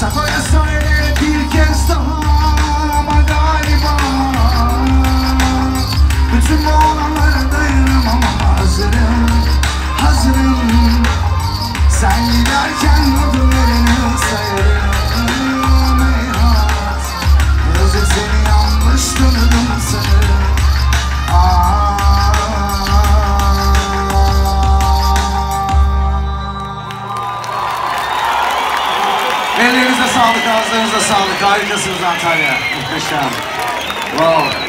Sakoya söyle bir kez daha Bütün bu hazırım, hazırım. Sen giderken Ellerinize sağlık, ağızlarınıza sağlık. Harikasınız Antalya. Muhteşem. Wow.